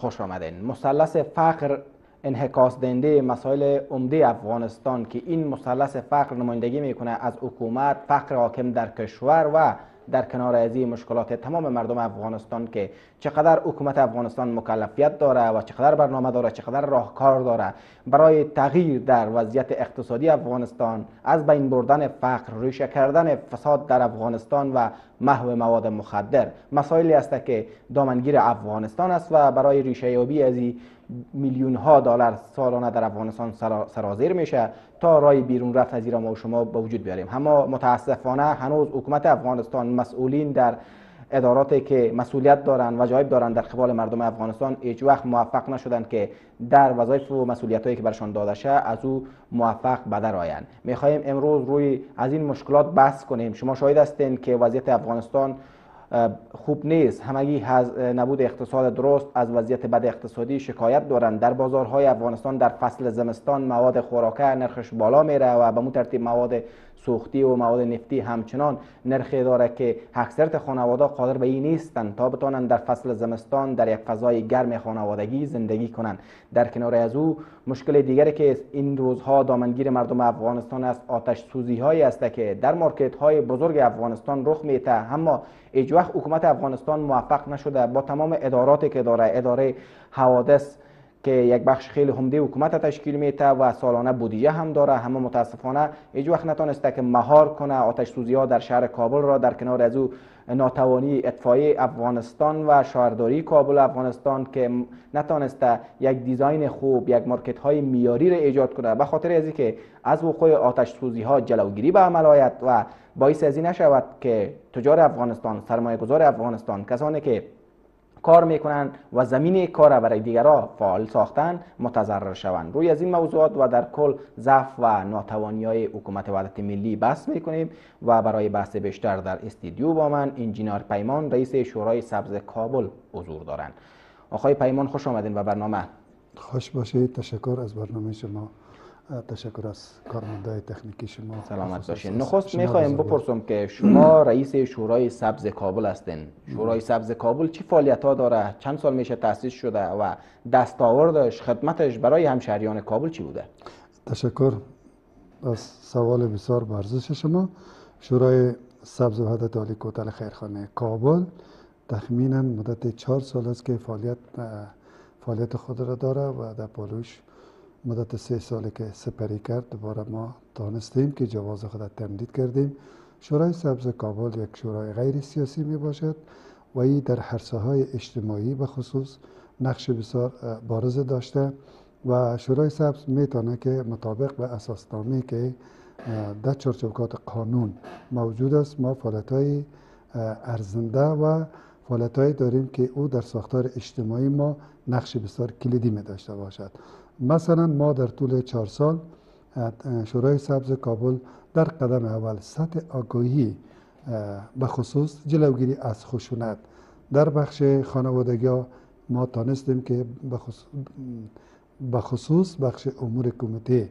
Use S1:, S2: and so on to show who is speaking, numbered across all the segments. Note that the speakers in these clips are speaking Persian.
S1: خوش آمدین. مثلث فقر انحکاس دهنده مسائل عمده افغانستان که این مثلث فقر نمایندگی می‌کنه از حکومت فقر حاکم در کشور و در کنار از این مشکلات تمام مردم افغانستان که چقدر حکومت افغانستان مکلفیت داره و چقدر برنامه داره چقدر راهکار داره برای تغییر در وضعیت اقتصادی افغانستان از بین بردن فقر ریشه کردن فساد در افغانستان و محو مواد مخدر. مسائلی است که دامنگیر افغانستان است و برای ریشه یابی از میلیون ها دلار سالانه در افغانستان سرازیر میشه تا رای بیرون رفت از ما و شما به وجود بیاریم. اما متاسفانه هنوز حکومت افغانستان مسئولین در اداراتی که مسئولیت دارند و جایب دارند در قبال مردم افغانستان هیچ وقت موفق نشدند که در وظایف و مسئولیت هایی که برشان داده شه از او موفق به در آیند. می‌خواهیم امروز روی از این مشکلات بحث کنیم. شما شاهد هستید که وضعیت افغانستان خوب نیست. همگی از نبود اقتصاد درست از وضعیت بد اقتصادی شکایت دارند. در بازارهای افغانستان در فصل زمستان مواد خوراکه نرخش بالا میره و به مو ترتیب مواد سوختی و مواد نفتی همچنان نرخی داره که اکثرت خانواده قادر به این نیستند تا بتانند در فصل زمستان در یک فضای گرم خانوادگی زندگی کنند. در کنار از او مشکل دیگری که این روزها دامنگیر مردم افغانستان است آتش سوزی هایی است که در مارکت های بزرگ افغانستان رخ میته اما هیچ حکومت افغانستان موفق نشده با تمام اداراتی که داره اداره حوادث که یک بخش خیلی عمده حکومت تشکیل میته و سالانه بودجه هم داره همه متاسفانه هیچ وقت نتونسته که مهار کنه آتش سوزی ها در شهر کابل را در کنار از او ناتوانی اطفای افغانستان و شهرداری کابل افغانستان که نتونسته یک دیزاین خوب یک مارکت های میاری را ایجاد کنه. به خاطر از که از وقوع آتش سوزی ها جلوگیری به عمل آید و باعث از نشود که تجار افغانستان سرمایه گذار افغانستان کسانی که کار می‌کنند و زمین کار برای دیگران فعال ساختن متضرر شوند. روی از این موضوعات و در کل ضعف و ناتوانی های حکومت وحدت ملی بحث می‌کنیم و برای بحث بیشتر در استودیو با من انجینیر پیمان رئیس شورای سبز کابل حضور دارند. آقای پیمان خوش آمدین به برنامه.
S2: خوش باشید. تشکر از برنامه شما. تشکر از کارمندای تکنیکی شما.
S1: سلامت باشین. نخست می‌خوایم بپرسم که شما رئیس شورای سبز کابل هستین. شورای سبز کابل چی فعالیت ها داره؟ چند سال میشه تاسیس شده و دستاوردش خدمتش برای همشهریان کابل چی بوده؟
S2: تشکر. از سوال بسیار برزش شما. شورای سبز وحدت عالی کوتل خیرخانه کابل تخمینا مدت چهار سال است که فعالیت فعالیت خود را داره و در پالوش مدت سه سالی که سپری کرد دوباره ما دانستیم که جواز خود تمدید کردیم. شورای سبز کابل یک شورای غیر سیاسی می باشد و این در حرسه های اجتماعی به خصوص نقش بسیار بارز داشته و شورای سبز می‌تونه که مطابق به اساسنامه که در چارچوبات قانون موجود است ما فعالیت های ارزنده و فعالیت داریم که او در ساختار اجتماعی ما نقش بسیار کلیدی می داشته باشد. مثلا ما در طول چهار سال شورای سبز کابل در قدم اول سطح آگاهی به خصوص جلوگیری از خشونت. در بخش خانوادگی ها ما تانستیم که به خصوص بخش امور کمیته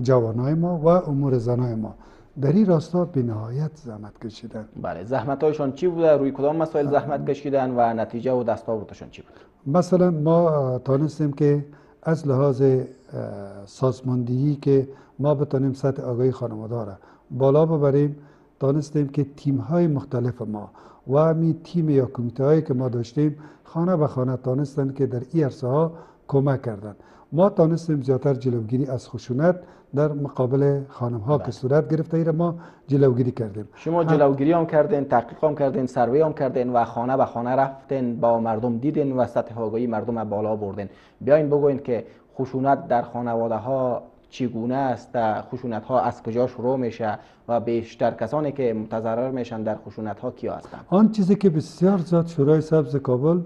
S2: جوانای ما و امور زنای ما. در این راستا به نهایت زحمت کشیدن.
S1: بله زحمت هایشان چی بوده؟ روی کدام مسائل زحمت کشیدن و نتیجه و دستاوردشان چی بود؟
S2: مثلا ما تانستیم که از لحاظ سازماندهی که ما بتانیم سطح آگاهی خانواده را بالا ببریم دانستیم که تیم های مختلف ما و همی تیم یا کمیته هایی که ما داشتیم خانه به خانه تانستن که در این عرصه ها کمک کردند ما تانستیم زیادتر جلوگیری از خشونت در مقابل خانم ها که بله. صورت گرفته ای ما جلوگیری کردیم.
S1: شما جلوگیری هم کردین تحقیق هم کردین سروی هم کردین و خانه به خانه رفتین با مردم دیدین و سطح آگاهی مردم بالا بردین. بیاین بگوین که خشونت در خانواده ها چگونه است خشونت ها از کجا شروع میشه و بیشتر کسانی که متضرر میشن در خشونت ها کیا هستند
S2: آن چیزی که بسیار زیاد شورای سبز کابل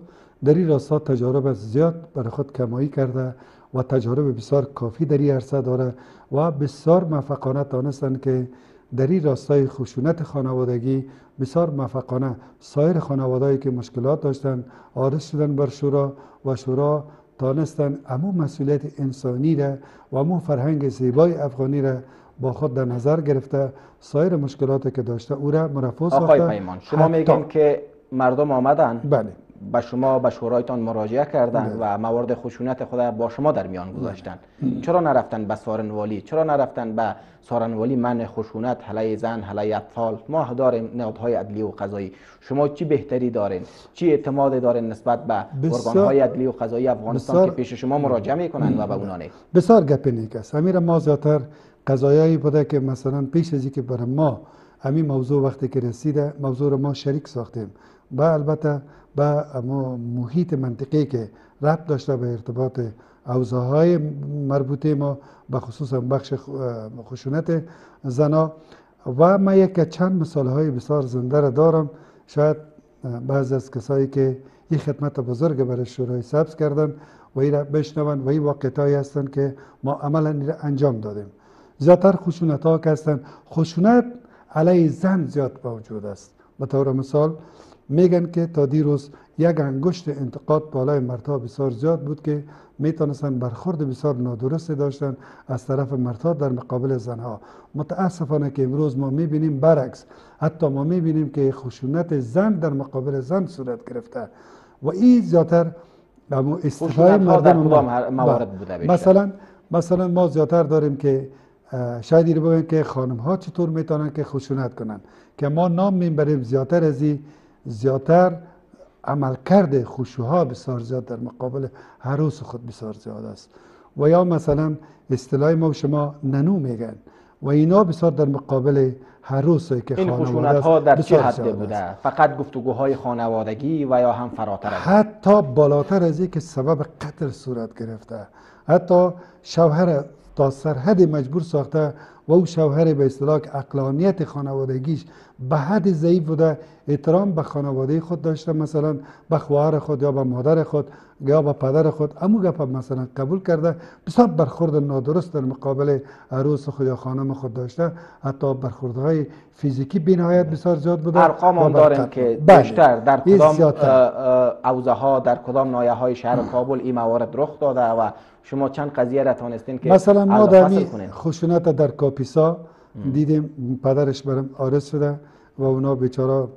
S2: در این راستا تجارب زیاد برای خود کمایی کرده و تجارب بسیار کافی در این عرصه داره و بسیار موفقانه تانستن که در این راستای خشونت خانوادگی بسیار موفقانه سایر خانوادهایی که مشکلات داشتن عارض شدن بر شورا و شورا تانستن امو مسئولیت انسانی را و امو فرهنگ زیبای افغانی را با خود در نظر گرفته سایر مشکلاتی که داشته او را مرفوع
S1: ساخته آقای پیمان شما میگین که مردم آمدن؟
S2: بله.
S1: به شما به شورایتان مراجعه کردن بله. و موارد خشونت خود با شما در میان گذاشتن. چرا نرفتن به سارنوالی چرا نرفتن به سارنوالی من خشونت حلای زن حلای اطفال؟ ما داریم نهادهای عدلی و قضایی. شما چی بهتری دارین؟ چی اعتماد دارین نسبت به ارگانهای عدلی و قضایی افغانستان که پیش شما مراجعه می‌کنن و به اونا
S2: بسیار گپ نیک است. امیر ما زیاتر قضایایی بوده که مثلا پیش از که برای ما همین موضوع وقتی که رسیده موضوع رو ما شریک ساختیم. و البته به محیط منطقی که ربط داشته به ارتباط های مربوطه ما به خصوص بخش خشونت زنا. و ما یک چند مثال های بسیار زنده را دارم. شاید بعض از کسایی که این خدمت بزرگ برای شورای سبز کردن و این را بشنون و این واقعیت هستند که ما عملا انجام دادیم. زیادتر خشونت ها که هستند خشونت علیه زن زیاد موجود است. به طور مثال میگن که تا دیروز یک انگشت انتقاد بالای مردها بسیار زیاد بود که می‌تونستن برخورد بسیار نادرست داشتن از طرف مردها در مقابل زنها. متاسفانه که امروز ما می‌بینیم برعکس. حتی ما می‌بینیم که خشونت زن در مقابل زن صورت گرفته و این زیادتر
S1: استفای مردم موارد بوده
S2: مثلا مثلا ما زیادتر داریم که شاید این بگویم که خانم ها چطور می‌تونن که خشونت کنن؟ که ما نام می‌بریم زیادتر از این زیادتر عملکرد خشوها بسیار زیاد در مقابل حروس خود بسیار زیاد است. و یا مثلا اصطلاح ما و شما ننو میگن و اینا بسیار در مقابل حروس که
S1: این خشونت ها در چه حد بوده؟ فقط گفتگوهای خانوادگی و یا هم فراتر از
S2: حتی بالاتر از که سبب قتل صورت گرفته. حتی شوهر تا سرحد مجبور ساخته و او شوهر به اصطلاح اقلانیت خانوادگیش به حد ضعیف بوده. احترام به خانواده خود داشته مثلا به خواهر خود یا به مادر خود یا به پدر خود. امو گپ مثلا قبول کرده بسیار برخورد نادرست در مقابل عروس خود یا خانم خود داشته. حتی برخوردهای فیزیکی بینهایت بسیار زیاد بوده.
S1: ارقام هم داریم که بله. بیشتر در کدام اوزه ها در کدام نایه های شهر کابل این موارد رخ داده و شما چند قضیه را تانستین که
S2: مثلا ما در خشونت در کاپیسا دیدیم پدرش برم آرس شده و اونا بیچاره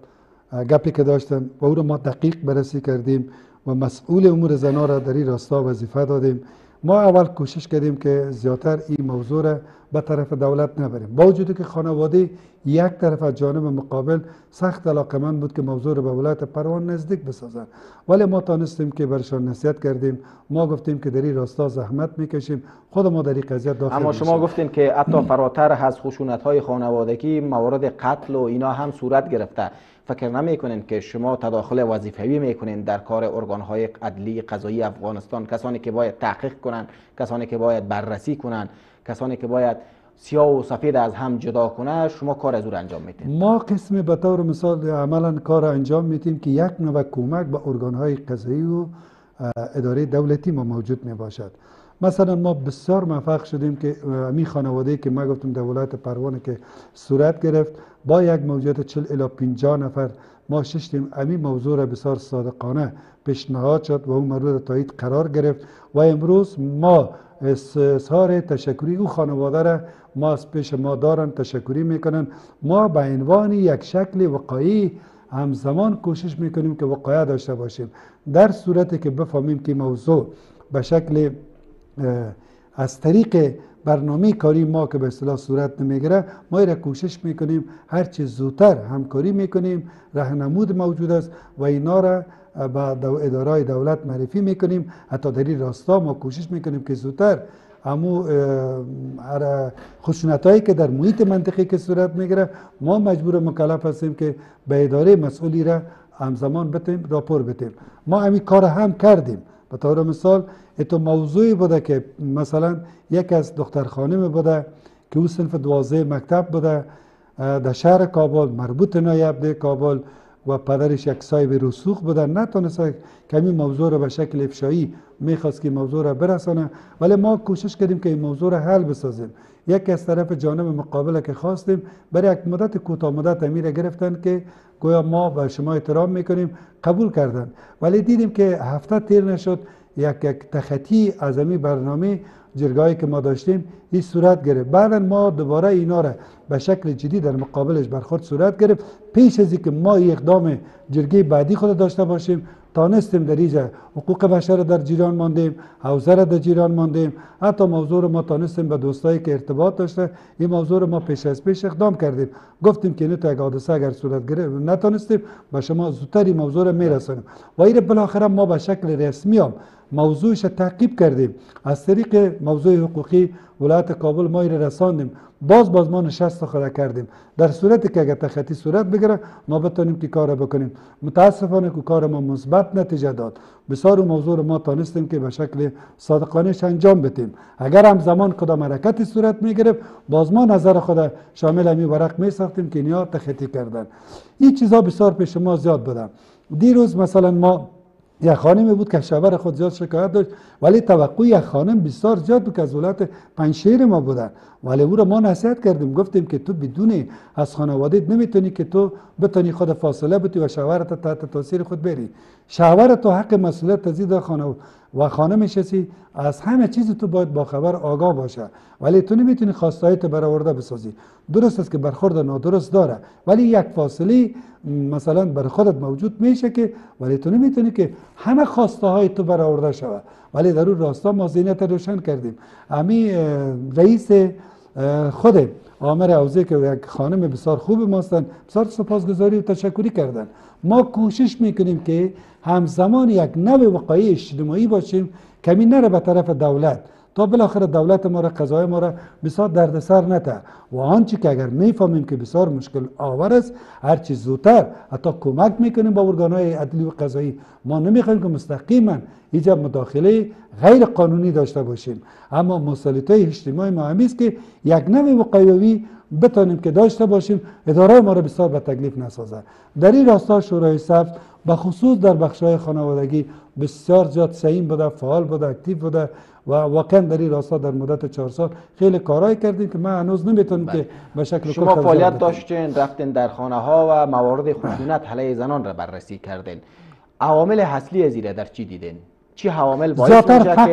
S2: گپی که داشتن و او رو ما دقیق بررسی کردیم و مسئول امور زنا را در این راستا وظیفه دادیم. ما اول کوشش کردیم که زیادتر این موضوع را به طرف دولت نبریم. با وجود که خانواده یک طرف از جانب مقابل سخت علاقمند بود که موضوع را به ولایت پروان نزدیک بسازن ولی ما تانستیم که برشان نصیحت کردیم. ما گفتیم که در این راستا زحمت می‌کشیم. خود ما در این قضیه داخل
S1: اما شما گفتین که حتی فراتر از خشونت های خانوادگی موارد قتل و اینا هم صورت گرفته. فکر نمی‌کنین که شما تداخل وظیفوی می‌کنین در کار ارگان های عدلی قضایی افغانستان کسانی که باید تحقیق کنن کسانی که باید بررسی کنن کسانی که باید سیاه و سفید از هم جدا کنه شما کار از او انجام میتین
S2: ما قسم به طور مثال عملا کار انجام میتیم که یک نوع کمک به ارگان های قضایی و اداره دولتی ما موجود می باشد مثلا ما بسیار موفق شدیم که می خانواده که ما گفتم در ولایت پروانه که صورت گرفت با یک موجود 40 الی 50 نفر ما ششتیم امی موضوع را بسیار صادقانه پیشنهاد شد و اون مورد تایید قرار گرفت و امروز ما اظهار تشکری او خانواده را ما از پیش ما دارن تشکری می‌کنن ما به عنوان یک شکل وقایی همزمان کوشش می‌کنیم که وقایع داشته باشیم. در صورتی که بفهمیم که موضوع به شکل از طریق برنامه کاری ما که به اصطلاح صورت نمی‌گیره ما را کوشش می‌کنیم هر چه زودتر همکاری می‌کنیم رهنمود موجود است و اینا را به اداره دولت معرفی می‌کنیم. حتی در این راستا ما کوشش می‌کنیم که زودتر امو خشونت هایی که در محیط منطقی که صورت می‌گیره ما مجبور مکلف هستیم که به اداره مسئولی را همزمان بتیم راپور بتیم. ما همین کار هم کردیم. به طور مثال اتو موضوعی بوده که مثلا یک از دختر خانم بوده که او صنف دوازه مکتب بوده در شهر کابل مربوط نایب کابل و پدرش یک صاحب رسوخ بوده. نتونست کمی موضوع را به شکل افشایی می‌خواست که موضوع را برسانه ولی ما کوشش کردیم که این موضوع را حل بسازیم. یک از طرف جانب مقابل که خواستیم برای یک مدت کوتاه مدت امیر گرفتن که گویا ما به شما احترام می‌کنیم قبول کردن. ولی دیدیم که هفته تیر نشد یک یک تخطی از برنامه جرگاهی که ما داشتیم این صورت گرفت. بعدا ما دوباره اینا را به شکل جدی در مقابلش برخورد صورت گرفت. پیش از اینکه ما اقدام جرگه بعدی خود داشته باشیم تانستیم در اینجا حقوق بشر در جیران ماندیم حوزه را در جیران ماندیم. حتی موضوع رو ما تانستیم به دوستایی که ارتباط داشته. این موضوع رو ما پیش از پیش اقدام کردیم. گفتیم که نه یک حادثه اگر صورت گرفت نتانستیم. به شما زودتر این موضوع رو میرسانیم. و این بالاخره ما به شکل رسمی هم موضوعش تعقیب کردیم. از طریق موضوع حقوقی ولایت کابل ما رساندیم. باز باز ما نشست خود کردیم. در صورتی که اگر تخطی صورت بگیره ما بتونیم که کار بکنیم. متاسفانه که کار ما مثبت نتیجه داد. بسیار موضوع رو ما تانستیم که به شکل صادقانش انجام بدیم. اگر هم زمان کدام حرکتی صورت می‌گرفت باز ما نظر خود شامل همی ورق می ساختیم که اینها تخطی کردن. این چیزا بسیار پیش ما زیاد بودن. دیروز مثلا ما یک خانمی بود که شوهر خود زیاد شکایت داشت ولی توقع یک خانم بسیار زیاد بود که از ولایت پنجشیر ما بودن ولی او را ما نصیحت کردیم گفتیم که تو بدون از خانواده نمی‌تونی که تو بتونی خود فاصله بتی و شوهرت تحت تاثیر خود بری شوهر تو حق مسئولیت تزید خانواده و خانمش هستی از همه چیز تو باید با خبر آگاه باشه. ولی تو نمی‌تونی خواستهای تو برآورده بسازی. درست است که برخورد نادرست داره ولی یک فاصله مثلا بر خودت موجود میشه که ولی تو نمی‌تونی که همه خواسته های تو برآورده شود. ولی در اون راستا ما زینت روشن کردیم. امی رئیس خود آمر حوزه که یک خانم بسیار خوب ماستن بسیار سپاسگزاری و تشکری کردن. ما کوشش می‌کنیم که همزمان یک نوع وقایع اجتماعی باشیم کمی نره به طرف دولت. تا بالاخره دولت ما را قضای ما را بسیار دردسر نته و آنچه که اگر می‌فهمیم که بسیار مشکل آور است هرچی زودتر حتی کمک می‌کنیم با ارگان های عدلی و قضایی. ما نمی‌خوایم که مستقیما اینجا مداخله غیر قانونی داشته باشیم. اما مسئولیت اجتماعی ما همیست که یک نوع وقایوی بتانیم که داشته باشیم اداره ما را بسیار به تکلیف نسازه در این راستا شورای سبز به خصوص در بخش های خانوادگی بسیار زیاد سعیم بوده فعال بوده اکتیو بوده و واقعا در این راستا در مدت چهار سال. خیلی کارهایی کردیم که من هنوز نمی‌تونم که بله. به شکل
S1: شما فعالیت داشتین رفتین در خانه ها و موارد خشونت علیه زنان را بررسی کردین. عوامل اصلی زیره در چی دیدین؟ چی عوامل باعث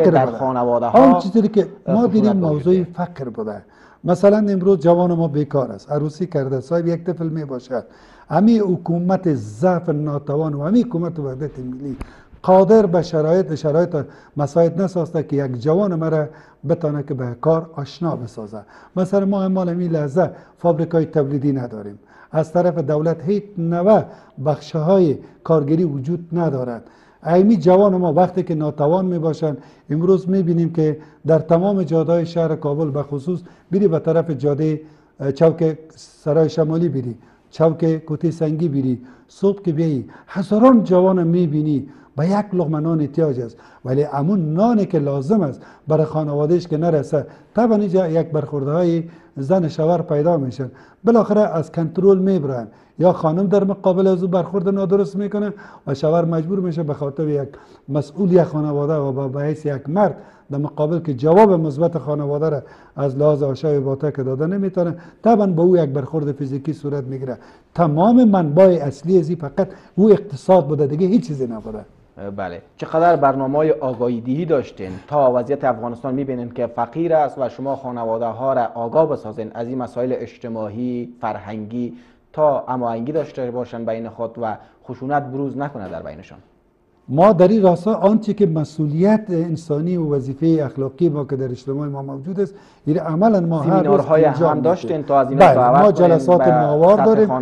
S1: که در خانواده ها
S2: آن چیزی که ما دیدیم موضوع فقر بوده. مثلا امروز جوان ما بیکار است عروسی کرده صاحب یک طفل می باشد امی حکومت ضعف ناتوان و امی حکومت وحدت ملی. قادر به شرایط شرایط مساعد نسازده که یک جوان مرا بتانه که به کار آشنا بسازه. مثلا ما امال امی لحظه فابریکای تولیدی نداریم. از طرف دولت هیچ نوع بخشه های کارگری وجود ندارد. ایمی جوان ما وقتی که ناتوان می باشند امروز می بینیم که در تمام جاده شهر کابل به خصوص بری به طرف جاده چوک سرای شمالی بری چوک کوتی سنگی بری صبح که بیایی هزاران جوان می بینی. به یک لغمه نان احتیاج است. ولی امون نانی که لازم است برای خانوادهش که نرسه طبعا اینجا یک برخورده های زن شوهر پیدا میشن. بالاخره از کنترل می‌برن. یا خانم در مقابل از او برخورد نادرست می‌کنه و شوهر مجبور میشه به خاطر یک مسئول یک خانواده و به حیث یک مرد در مقابل که جواب مثبت خانواده را از لحاظ آشای باته که داده نمی‌تونه طبعا با او یک برخورد فیزیکی صورت می‌گیره. تمام منبع اصلی ازی فقط او اقتصاد بوده دیگه هیچ چیزی نبوده.
S1: بله. چقدر برنامه های آگاهی دهی داشتین؟ تا وضعیت افغانستان می‌بینین که فقیر است و شما خانواده ها را آگاه بسازین از این مسائل اجتماعی فرهنگی. تا اماهنگی داشته باشن بین خود و خشونت بروز نکنه در بینشان.
S2: ما در این راستا آنچه که مسئولیت انسانی و وظیفه اخلاقی ما که در اجتماع ما موجود است این عملا ما هر روز
S1: هم داشتین تا از این
S2: بله ما جلسات ماوار داریم.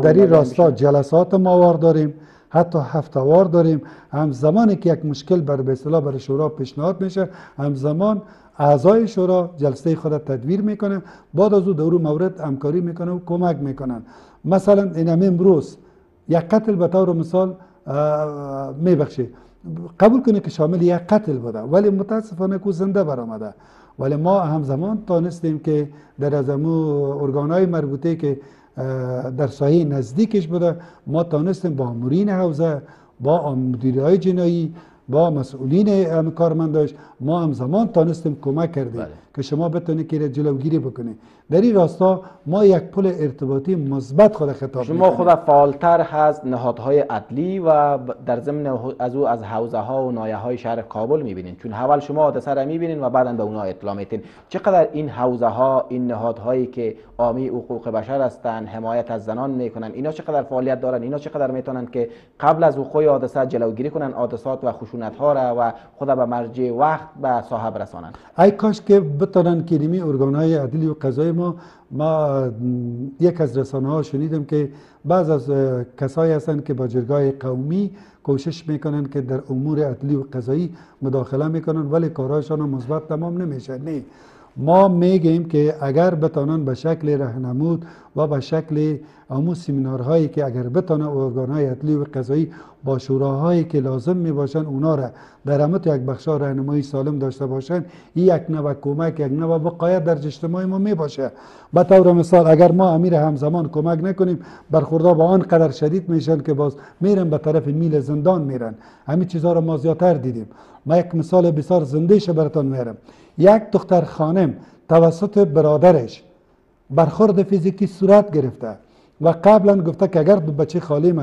S2: در این راستا جلسات ماوار داریم. حتی هفتوار داریم. هم زمانی که یک مشکل بر به اصطلاح برای شورا پیشنهاد میشه هم زمان اعضای شورا جلسه خود تدویر می‌کنه. بعد از او دورو مورد همکاری می‌کنه و کمک می‌کنن. مثلا این امروز یک قتل به طور مثال میبخشه قبول کنه که شامل یک قتل بوده ولی متاسفانه کو زنده برآمده. ولی ما همزمان تانستیم که در از ارگانهای مربوطه که در سایه نزدیکش بوده. ما تانستیم با مورین حوزه با مدیری های جنایی با مسئولین کارمنداش. ما هم زمان تانستیم کمک کردیم.
S1: بله.
S2: که شما بتونید که جلوگیری بکنید در این راستا ما یک پل ارتباطی مثبت خود خطاب
S1: شما. خود فعالتر هست نهادهای عدلی و در ضمن از او از حوزه ها و نایه های شهر کابل می‌بینین. چون اول شما حادثه را می‌بینین و بعدا به اونا اطلاع میتین چقدر این حوزه ها این نهادهایی که عامی حقوق بشر هستند حمایت از زنان می‌کنن اینا چقدر فعالیت دارن اینا چقدر می‌تونن که قبل از وقوع حادثه جلوگیری کنن حادثات و خشونت ها را و خود به مرجع وقت به صاحب رسانن؟
S2: ای کاش که بتانن کلمی ارگان های عدلی و قضایی ما ما یک از رسانه ها شنیدم که بعض از کسایی هستند که با جرگاه قومی کوشش می‌کنن که در امور عدلی و قضایی مداخله می‌کنن ولی کارهایشان مثبت تمام نمیشه. نه. ما میگیم که اگر بتانن به شکل رهنمود و به شکل امو سیمینارهایی که اگر بتانن ارگانهای عدلی و قضایی با شوراهایی که لازم می باشن اونا را در همت یک بخشا راهنمایی سالم داشته باشن این یک نوع کمک یک نوع وقایت در اجتماع ما می باشه به طور مثال اگر ما امیر همزمان کمک نکنیم برخوردها با آن قدر شدید میشن که باز میرن به طرف میل زندان میرن. همین چیزها را ما زیادتر دیدیم. ما یک مثال بسیار زندهش براتون میرم یک دختر خانم توسط برادرش برخورد فیزیکی صورت گرفته. و قبلا گفته که اگر بچه خالی ما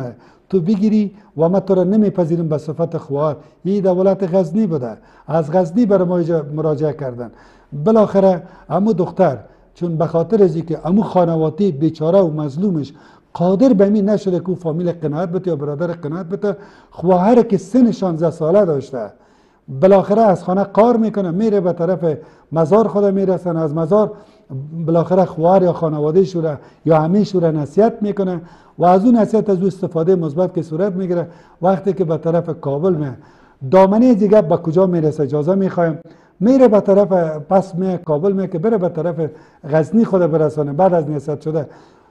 S2: تو بگیری و ما تو را نمیپذیریم به صفت خواهر این دولت غزنی بوده. از غزنی برای ما مراجعه کردن. بالاخره امو دختر چون به خاطر از که امو خانواده بیچاره و مظلومش قادر به می نشده که فامیل قناعت بده یا برادر قناعت بده خواهر که سن 16 ساله داشته. بالاخره از خانه قار می‌کنه میره به طرف مزار خود می‌رسن از مزار بالاخره خواهر یا خانواده شوره یا همه شوره نصیحت می‌کنه و از اون نصیحت از او استفاده مثبت که صورت می‌گیره وقتی که به طرف کابل می دامنه دیگه به کجا می‌رسه؟ اجازه می‌خوایم. میره به طرف پس می کابل می که بره به طرف غزنی خود برسانه. بعد از نصیحت شده.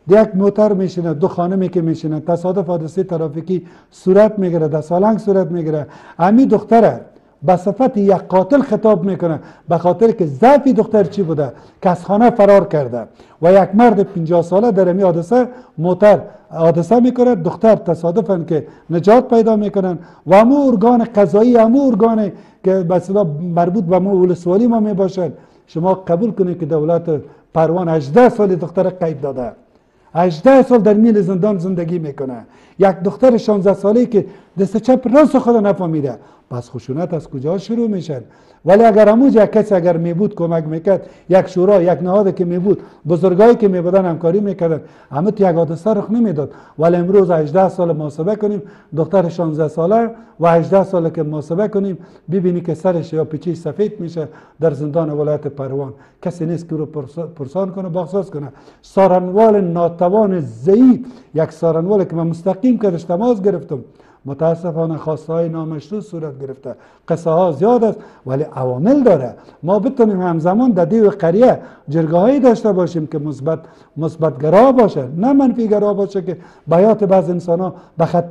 S2: یک موتر میشینه دو خانمی که میشینه. تصادف حادثه ترافیکی صورت می‌گیره در سالنگ صورت می‌گیره. امی دختره به صفت یک قاتل خطاب می‌کنه به خاطر که ضعفی دختر چی بوده؟ که از خانه فرار کرده. و یک مرد 50 ساله در امی حادثه موتر حادثه می‌کنه. دختر تصادفا که نجات پیدا می‌کنن. و امو ارگان قضایی امو ارگان که اصطلاح مربوط به مو ولسوالی ما می‌باشد. شما قبول کنید که دولت پروان 18 سال دختر قید داده. 18 سال در میل زندان زندگی می‌کنه. یک دختر 16 ساله که دست چپ راست خود نفهمیده. پس خشونت از کجا شروع میشن؟ ولی اگر اموز یک کسی اگر میبود کمک می‌کرد یک شورا یک نهاد که میبود بزرگایی که میبودن همکاری می‌کردن همه یک حادثه رخ نمی‌داد. ولی امروز 18 سال محاسبه کنیم دختر 16 ساله و 18 ساله که محاسبه کنیم ببینی که سرش یا پیچی سفید میشه در زندان ولایت پروان. کسی نیست که رو پرسان کنه باخصاص کنه. سارنوال ناتوان ضعیف یک سارنوال که من مستقیم کردش تماس گرفتم. متاسفانه خواسته های نامشروع صورت گرفته. قصه ها زیاد است ولی عوامل داره. ما بتونیم همزمان در دیو قریه جرگاه هایی داشته باشیم که مثبت مثبت گرا باشه. نه منفی گرا باشه که بیات بعض انسان ها به خط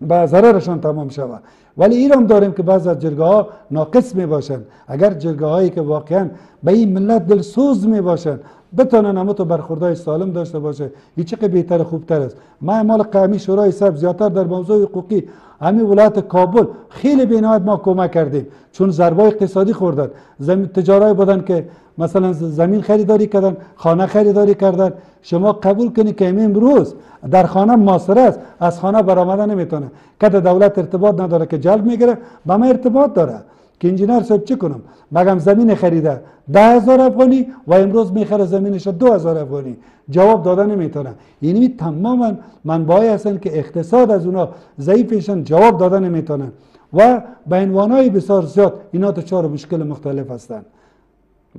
S2: به ضررشان تمام شود. ولی هم داریم که بعض از جرگاه ها ناقص می باشند اگر جرگاه هایی که واقعا به این ملت دلسوز می باشند بتونن همه تو برخوردهای سالم داشته باشه. این چقدر بهتر خوبتر است. ما مال قومی شورای سب زیادتر در موضوع حقوقی همین ولایت کابل خیلی بینهایت ما کمک کردیم. چون ضربه اقتصادی خوردن زمین تجارای بودن که مثلا زمین خریداری کردن خانه خریداری کردن. شما قبول کنید که امروز در خانه ماسره است از خانه برآمده نمی‌تونه. که دولت ارتباط نداره که جلب می‌گیره با ما ارتباط داره. که انجینر صاحب چی کنم؟ مگم زمین خریده ده هزار افغانی و امروز می‌خره زمینش دو هزار افغانی. جواب داده نمی‌تونه یعنی تماما منبعی هستن که اقتصاد از اونا ضعیفشن. جواب داده نمی‌تونن و به عنوانهای بسیار زیاد اینا چهار مشکل مختلف هستند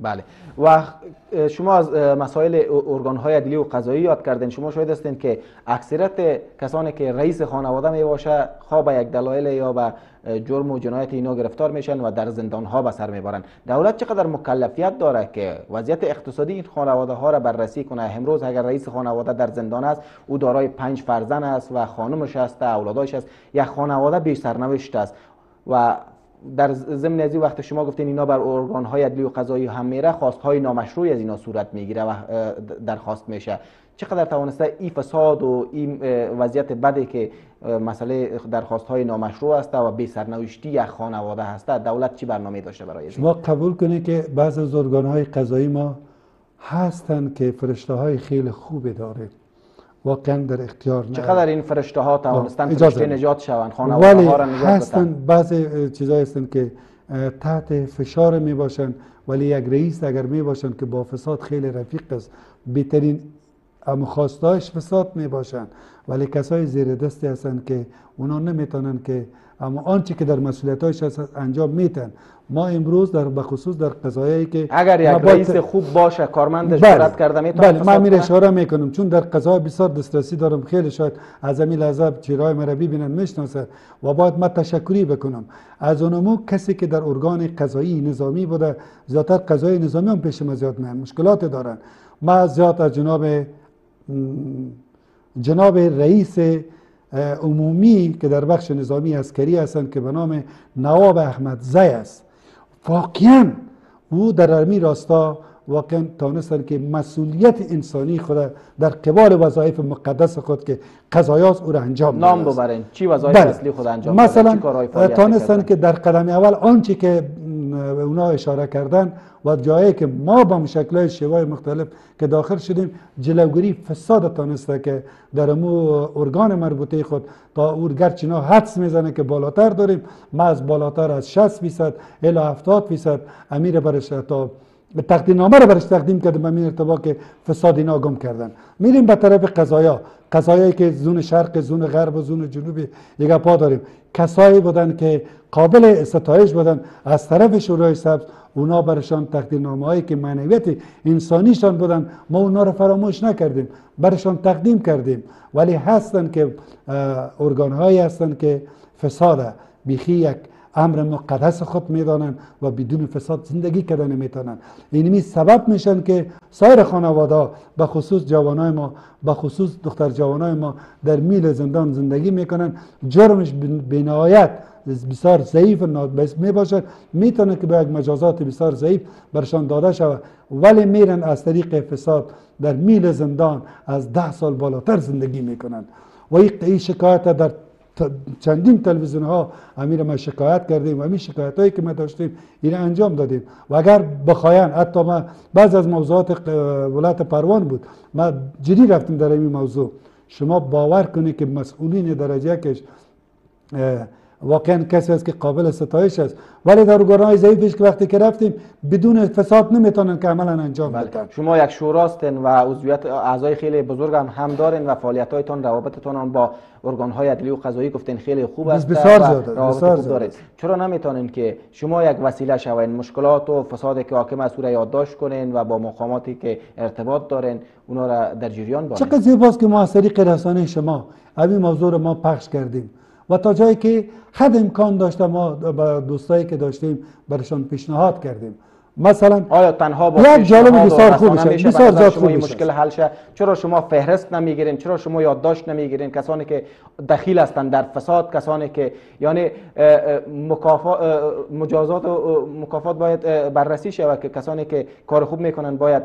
S1: بله. و شما از مسائل ارگان های عدلی و قضایی یاد کردین. شما شاید هستین که اکثریت کسانی که رئیس خانواده می باشه خواه به یک دلایل یا به جرم و جنایت اینا گرفتار میشن و در زندان ها به سر می‌برن. دولت چقدر مکلفیت داره که وضعیت اقتصادی این خانواده ها را بررسی کنه؟ امروز اگر رئیس خانواده در زندان است او دارای پنج فرزند است و خانمش است اولادش است یک خانواده بی سرنوشت است و در ضمن از وقت شما گفتین اینا بر ارگان های عدلی و قضایی هم میره خواست های نامشروعی از اینا صورت می‌گیره و درخواست میشه. چقدر توانسته این فساد و این وضعیت بدی که مسئله درخواست های نامشروع است و بی سرنوشتی یک خانواده هست؟ دولت چی برنامه داشته برای
S2: شما قبول کنید که بعض از ارگان های قضایی ما هستند که فرشته های خیلی خوبی داره واقعا در اختیار
S1: نه. چقدر این فرشته ها توانستن فرشته نجات شوند خانواده
S2: ها را نجات هستند بعضی چیزایی هستند که تحت فشار می باشند ولی یک رئیس اگر می باشند که با فساد خیلی رفیق است بهترین خواستایش فساد می باشند ولی کسای زیر دستی هستند که اونا نمی‌تونن که اما آنچه که در مسئولیتایش هست انجام میتن ما امروز در بخصوص در قضایی که
S1: اگر یک رئیس خوب باشه کارمندش بله. رد کرده می‌تونه
S2: بله من میره اشاره می‌کنم. چون در قضا بسیار دسترسی دارم. خیلی شاید از همین لحظه چیرای مرا ببینن می‌شناسه و باید من تشکری بکنم. از اونمو کسی که در ارگان قضایی نظامی بوده زیادتر قضای نظامی هم پیش ما زیاد مشکلات دارن. ما زیاد از جناب جناب رئیس عمومی که در بخش نظامی عسکری هستند که به نام نواب احمد زی است. واقعا او در ارمی راستا واقعا تانستن که مسئولیت انسانی خود در قبال وظایف مقدس خود که قضایاست او را انجام
S1: نام ببرین. چی وظایف بله. اصلی خود انجام
S2: مثلا تانستن که در قدم اول آنچه که اونا اشاره کردن و جایی که ما با های شیوه مختلف که داخل شدیم جلوگیری فساد تانسته که در امو ارگان مربوطه خود تا او گرچه حدس می‌زنه که بالاتر داریم ما از بالاتر از 60 فیصد الی 70 فیصد امیر برش تا نامه رو برش تقدیم کردیم به ارتباط که فساد اینا گم کردن. میریم به طرف قضایا. قضایایی که زون شرق زون غرب و زون جنوب یک پا داریم. کسایی بودن که قابل ستایش بودن. از طرف شورای سبز اونا برشان تقدیم هایی که معنویت انسانیشان بودن ما اونا رو فراموش نکردیم. برشان تقدیم کردیم. ولی هستن که ارگان هایی هستن که فساد بیخی یک امر مقدس خود می‌دانن و بدون فساد زندگی کردن نمی‌تونن اینمی سبب میشن که سایر خانواده به خصوص جوانای ما به خصوص دختر جوانای ما در میل زندان زندگی می‌کنن. جرمش بنایت بسیار ضعیف می باشد می‌تونه که به یک مجازات بسیار ضعیف برشان داده شود. ولی میرن از طریق فساد در میل زندان از ده سال بالاتر زندگی می‌کنند و این شکایت در چندین تلویزیون ها امیر ما شکایت کردیم و همین شکایت هایی که ما داشتیم این انجام دادیم. و اگر بخواین حتی ما بعض از موضوعات ولایت پروان بود. ما جدی رفتیم در این موضوع. شما باور کنید که مسئولین درجه کش واقعا کسی است که قابل ستایش است. ولی در های ضعیفش که وقتی که رفتیم بدون فساد نمی‌تونن که عملا انجام بله. بدن.
S1: شما یک شوراستن و عضویت اعضای خیلی بزرگ هم, هم دارین و فعالیت هایتان روابطتان با ارگان های عدلی و قضایی گفتین خیلی خوب است
S2: بسیار زیاد بسیار زیاد
S1: چرا نمی‌تونین که شما یک وسیله شوین مشکلات و فسادی که حاکم است را یادداشت کنین و با مقاماتی که ارتباط دارین اونا را در جریان
S2: باشین چقدر زیباست که ما از طریق رسانه شما همین موضوع رو ما پخش کردیم. و تا جایی که حد امکان داشته ما با دوستایی که داشتیم برشان پیشنهاد کردیم. مثلا
S1: آیا تنها با
S2: یک جالب بسیار خوب بسیار زیاد خوب
S1: مشکل حل شه؟ چرا شما فهرست نمی‌گیرین؟ چرا شما یادداشت نمی‌گیرین؟ کسانی که دخیل هستند در فساد کسانی که یعنی مکافات مجازات و مکافات باید بررسی شود که کسانی که کار خوب می‌کنن باید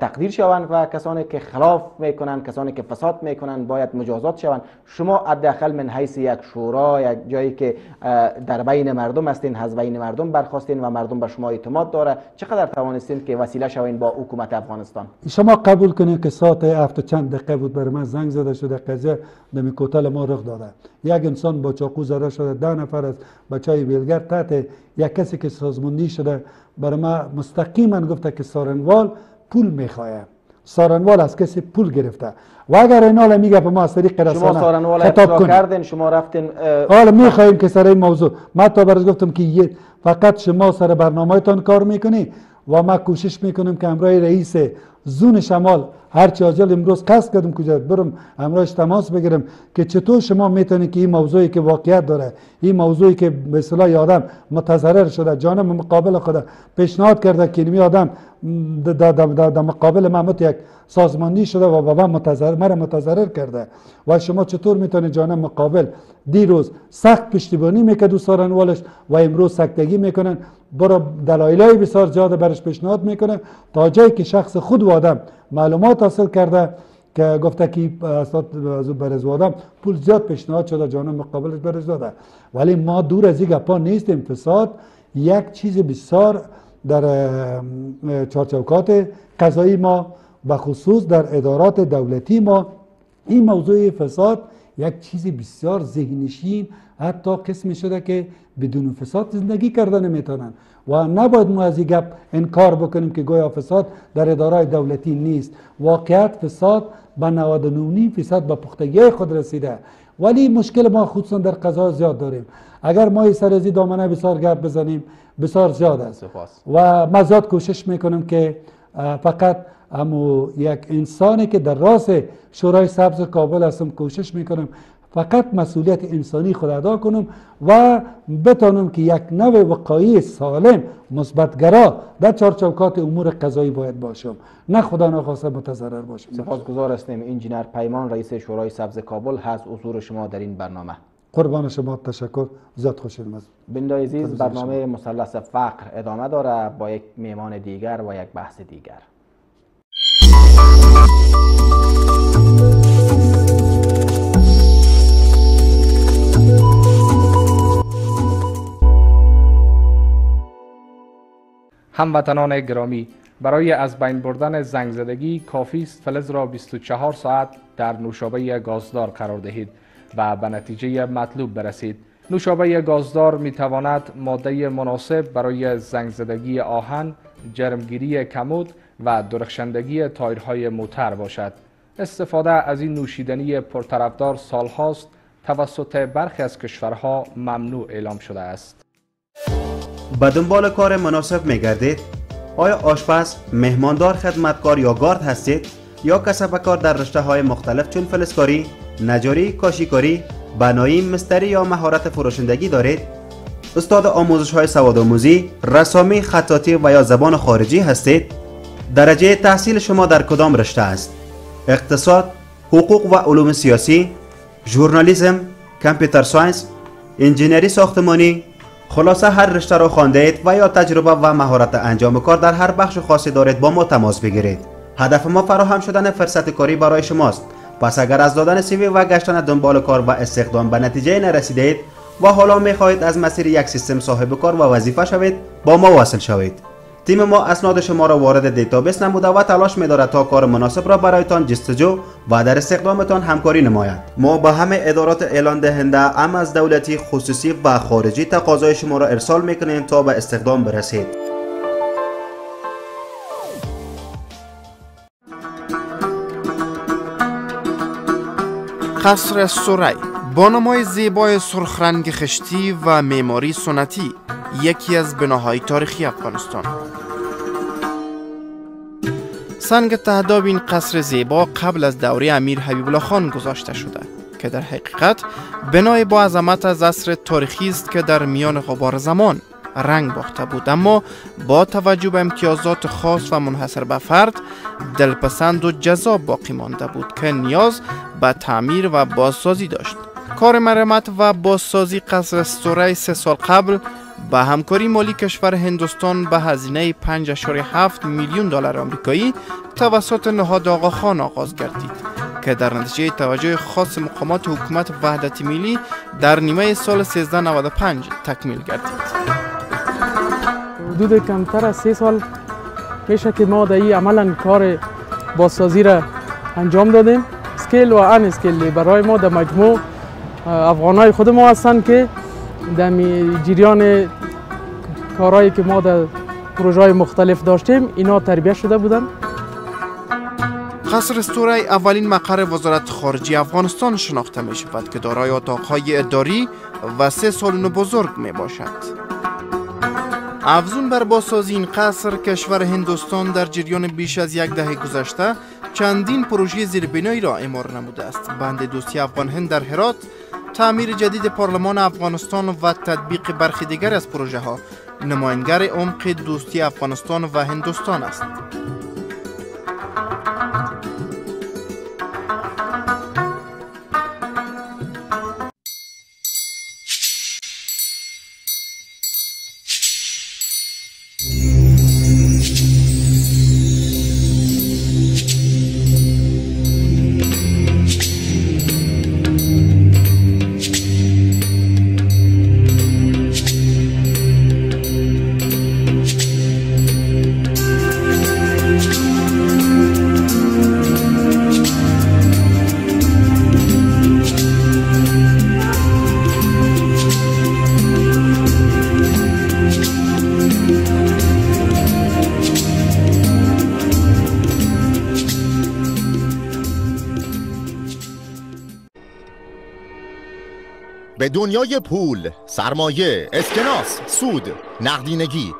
S1: تقدیر شوند و کسانی که خلاف می‌کنن کسانی که فساد می‌کنن باید مجازات شوند. شما حداقل من حیث یک شورا یک جایی که در بین مردم هستین از بین مردم برخواستین و مردم به شما اعتماد داره چقدر توانستین که وسیله شوین با حکومت افغانستان؟
S2: شما قبول کنید که ساعت هفت چند دقیقه بود بر من زنگ زده شده قضیه در کوتل ما رخ داده. یک انسان با چاقو زده شده ده نفر از بچای بیلگر تحت یک کسی که سازماندهی شده بر ما مستقیما گفته که سارنوال پول می‌خواه. سارنوال از کسی پول گرفته. و اگر اینا میگه به ما از طریق رسانه
S1: شما سارنوال خطاب کردین شما رفتین
S2: حالا می‌خواهیم که سر این موضوع. ما تا برز گفتم که فقط شما سر برنامه تان کار می‌کنی و ما کوشش می‌کنیم که امرای رئیس زون شمال هر چی آجل امروز قصد کردم کجا برم امروز تماس بگیرم که چطور شما می‌تونید که این موضوعی که واقعیت داره این موضوعی که به اصطلاح آدم متضرر شده جانب مقابل خود پیشنهاد کرده که این آدم در مقابل من یک سازمانی شده و با من متضرر مرا متضرر کرده. و شما چطور می‌تونید جانب مقابل دیروز سخت پشتیبانی می‌کرد دوستان والش و امروز سکتگی می‌کنن؟ برای دلایل بسیار زیاد برش پیشنهاد می‌کنه تا جایی که شخص خود و آدم معلومات حاصل کرده که گفته که اسناد برز آدم پول زیاد پیشنهاد شده جانب مقابلش برز داده. ولی ما دور از این گپا نیستیم. فساد یک چیز بسیار در چارچوکات قضایی ما و خصوص در ادارات دولتی ما. این موضوع فساد یک چیز بسیار ذهنشین حتی قسمی شده که بدون فساد زندگی کردن نمی‌تونن. و نباید ما از این گپ انکار بکنیم که گویا فساد در اداره دولتی نیست. واقعیت فساد به 99 فیصد به پختگی خود رسیده. ولی مشکل ما خصوصا در قضا زیاد داریم. اگر ما سر از دامنه بسیار گپ بزنیم بسیار زیاد است. و ما زیاد کوشش می‌کنم که فقط امو یک انسانی که در راس شورای سبز کابل هستم کوشش می‌کنم فقط مسئولیت انسانی خود ادا کنم و بتانم که یک نوع وقایی سالم مثبتگرا در چارچوکات امور قضایی باید باشم. نه خدا نخواسته متضرر باشم.
S1: سپاسگزار هستیم. انجینر پیمان رئیس شورای سبز کابل هست. حضور شما در این برنامه.
S2: قربان شما تشکر. زیاد خوشحالم از
S1: بنده عزیز برنامه مثلث فقر ادامه داره با یک میمان دیگر و یک بحث دیگر.
S3: هموطنان گرامی برای از بین بردن زنگ زدگی کافی است فلز را 24 ساعت در نوشابه گازدار قرار دهید و به نتیجه مطلوب برسید نوشابه گازدار می تواند ماده مناسب برای زنگ زدگی آهن، جرمگیری کمود و درخشندگی تایرهای موتر باشد. استفاده از این نوشیدنی پرطرفدار سالهاست توسط برخی از کشورها ممنوع اعلام شده است.
S4: به دنبال کار مناسب می گردید؟ آیا آشپز، مهماندار خدمتکار یا گارد هستید؟ یا کسب کار در رشته های مختلف چون فلسکاری، نجاری، کاشیکاری، بنایی، مستری یا مهارت فروشندگی دارید؟ استاد آموزش های سواد آموزی، رسامی، خطاطی و یا زبان خارجی هستید؟ درجه تحصیل شما در کدام رشته است؟ اقتصاد، حقوق و علوم سیاسی، ژورنالیسم، computer science، انجینری ساختمانی، خلاصه هر رشته را خوانده اید و یا تجربه و مهارت انجام کار در هر بخش خاصی دارید با ما تماس بگیرید. هدف ما فراهم شدن فرصت کاری برای شماست. پس اگر از دادن CV و گشتن دنبال کار و استخدام به نتیجه نرسیدید و حالا می خواهید از مسیر یک سیستم صاحب کار و وظیفه شوید با ما واصل شوید. تیم ما اسناد شما را وارد database نموده و تلاش می دارد تا کار مناسب را برایتان جستجو و در استخدامتان همکاری نماید. ما به همه ادارات اعلان دهنده ام از دولتی خصوصی و خارجی تقاضای شما را ارسال می کنیم تا به استخدام برسید.
S5: قصر سوری بانمای زیبای سرخرنگ خشتی و معماری سنتی. یکی از بناهای تاریخی افغانستان. سنگ تهداب این قصر زیبا قبل از دوره امیر حبیب الله خان گذاشته شده که در حقیقت بنای با عظمت از عصر تاریخی است که در میان غبار زمان رنگ باخته بود. اما با توجه به امتیازات خاص و منحصر به فرد دلپسند و جذاب باقی مانده بود که نیاز به تعمیر و بازسازی داشت. کار مرمت و بازسازی قصر استوره سه سال قبل با همکاری مالی کشور هندوستان به هزینه 5.7 میلیون دلار آمریکایی توسط نهاد آقا خان آغاز گردید که در نتیجه توجه خاص مقامات حکومت وحدت ملی در نیمه سال 1395 تکمیل گردید.
S6: حدود کمتر از سه سال میشه که ما در این عملا کار بازسازی را انجام دادیم. سکیل و ان اسکیل برای ما در مجموع افغانای خود ما هستند که در جریان کارهایی که ما در پروژه های مختلف داشتیم اینا تربیت شده بودن.
S5: قصر استوره اولین مقر وزارت خارجه افغانستان شناخته می شود که دارای اتاقهای اداری و سه سالن بزرگ می باشد افزون بر بازسازی این قصر کشور هندوستان در جریان بیش از یک دهه گذشته چندین پروژه زیربنایی را امار نموده است. بند دوستی افغان هند در هرات تعمیر جدید پارلمان افغانستان و تطبیق برخی دیگر از پروژه ها نماینگر عمق دوستی افغانستان و هندوستان است.
S7: دنیای پول، سرمایه، اسکناس، سود، نقدینگی.